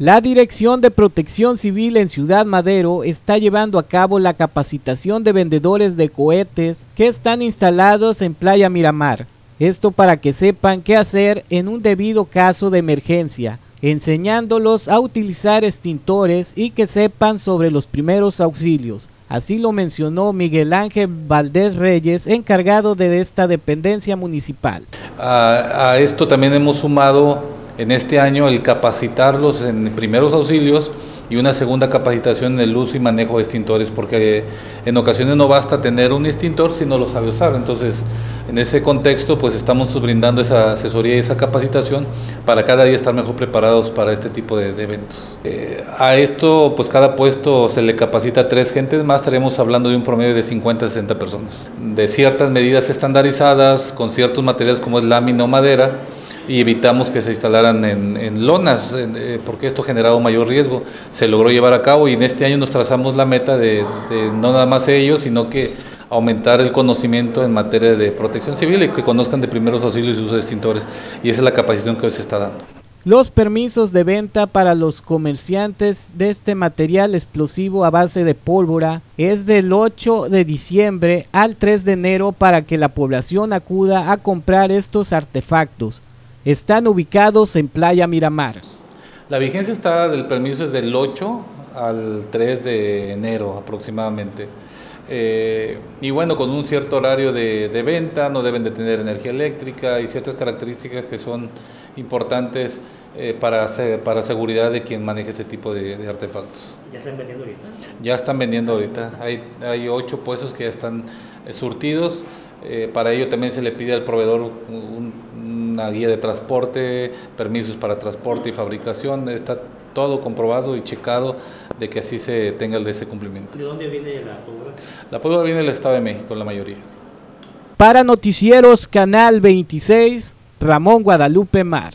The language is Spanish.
La Dirección de Protección Civil en Ciudad Madero está llevando a cabo la capacitación de vendedores de cohetes que están instalados en Playa Miramar. Esto para que sepan qué hacer en un debido caso de emergencia, enseñándolos a utilizar extintores y que sepan sobre los primeros auxilios. Así lo mencionó Miguel Ángel Valdés Reyes, encargado de esta dependencia municipal. A, esto también hemos sumado en este año el capacitarlos en primeros auxilios y una segunda capacitación en el uso y manejo de extintores, porque en ocasiones no basta tener un extintor si no lo sabe usar. Entonces, en ese contexto, pues estamos brindando esa asesoría y esa capacitación para cada día estar mejor preparados para este tipo de, eventos. Eh, a esto, pues cada puesto se le capacita a tres gentes más, estaremos hablando de un promedio de 50 a 60 personas. De ciertas medidas estandarizadas, con ciertos materiales como es lámina o madera, y evitamos que se instalaran en, lonas, eh, porque esto generaba un mayor riesgo. Se logró llevar a cabo y en este año nos trazamos la meta de, no nada más ellos, sino que aumentar el conocimiento en materia de protección civil y que conozcan de primeros auxilios y uso de extintores. Y esa es la capacitación que hoy se está dando. Los permisos de venta para los comerciantes de este material explosivo a base de pólvora es del 8 de diciembre al 3 de enero para que la población acuda a comprar estos artefactos están ubicados en Playa Miramar. La vigencia está del permiso es del 8 al 3 de enero aproximadamente. Eh, y bueno, con un cierto horario de, venta, no deben de tener energía eléctrica y ciertas características que son importantes eh, para, para seguridad de quien maneja este tipo de, artefactos. ¿Ya están vendiendo ahorita? Ya están vendiendo ahorita. Hay, hay ocho puestos que ya están eh, surtidos. para ello también se le pide al proveedor un, una guía de transporte, permisos para transporte y fabricación, está todo comprobado y checado de que así se tenga el de ese cumplimiento. ¿De dónde viene la pólvora? La pólvora viene del Estado de México, la mayoría. Para Noticieros Canal 26, Ramón Guadalupe Mar.